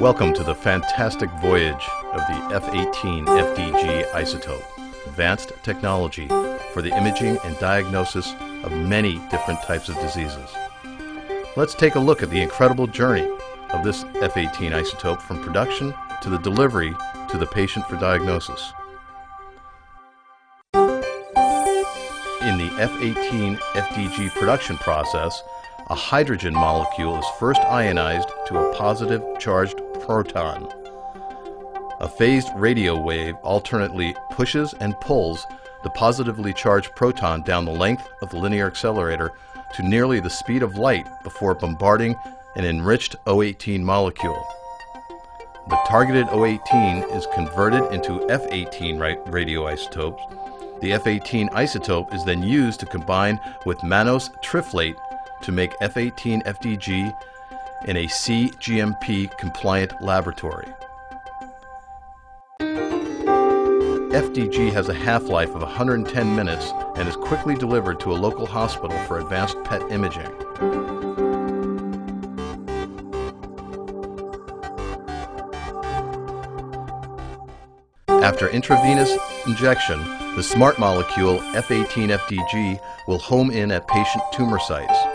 Welcome to the fantastic voyage of the F-18 FDG isotope, advanced technology for the imaging and diagnosis of many different types of diseases. Let's take a look at the incredible journey of this F-18 isotope from production to the delivery to the patient for diagnosis. In the F-18 FDG production process, a hydrogen molecule is first ionized to a positive charged proton. A phased radio wave alternately pushes and pulls the positively charged proton down the length of the linear accelerator to nearly the speed of light before bombarding an enriched O18 molecule. The targeted O18 is converted into F18 radioisotopes. The F18 isotope is then used to combine with mannose triflate to make F18 FDG in a CGMP compliant laboratory. FDG has a half-life of 110 minutes and is quickly delivered to a local hospital for advanced PET imaging. After intravenous injection, the smart molecule F18FDG will home in at patient tumor sites.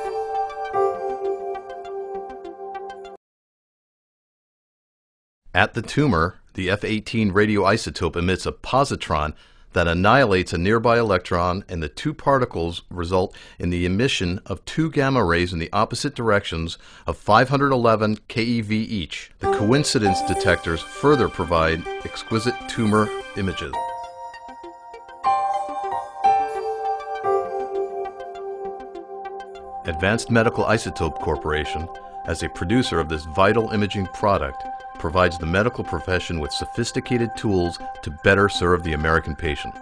At the tumor, the F18 radioisotope emits a positron that annihilates a nearby electron, and the two particles result in the emission of two gamma rays in the opposite directions of 511 keV each. The coincidence detectors further provide exquisite tumor images. Advanced Medical Isotope Corporation, as a producer of this vital imaging product, provides the medical profession with sophisticated tools to better serve the American patient.